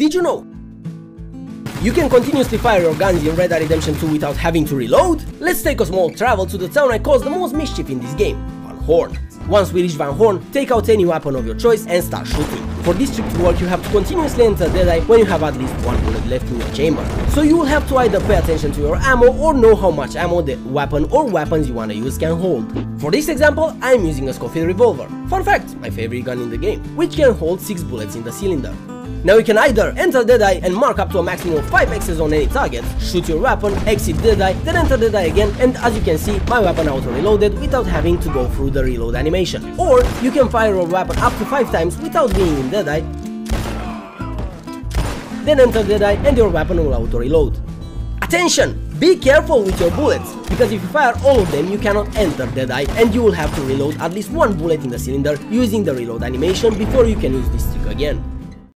Did you know? You can continuously fire your guns in Red Dead Redemption 2 without having to reload? Let's take a small travel to the town I caused the most mischief in this game, Van Horn. Once we reach Van Horn, take out any weapon of your choice and start shooting. For this trick to work, you have to continuously enter Deadeye when you have at least one bullet left in your chamber. So you will have to either pay attention to your ammo or know how much ammo the weapon or weapons you wanna use can hold. For this example, I am using a Schofield revolver. Fun fact, my favorite gun in the game, which can hold 6 bullets in the cylinder. Now you can either enter Deadeye and mark up to a maximum of 5 X's on any target, shoot your weapon, exit Deadeye, then enter Deadeye again and as you can see my weapon auto reloaded without having to go through the reload animation. Or you can fire your weapon up to 5 times without being in Deadeye, then enter Deadeye and your weapon will auto reload. Attention! Be careful with your bullets, because if you fire all of them you cannot enter Deadeye and you will have to reload at least one bullet in the cylinder using the reload animation before you can use this trick again.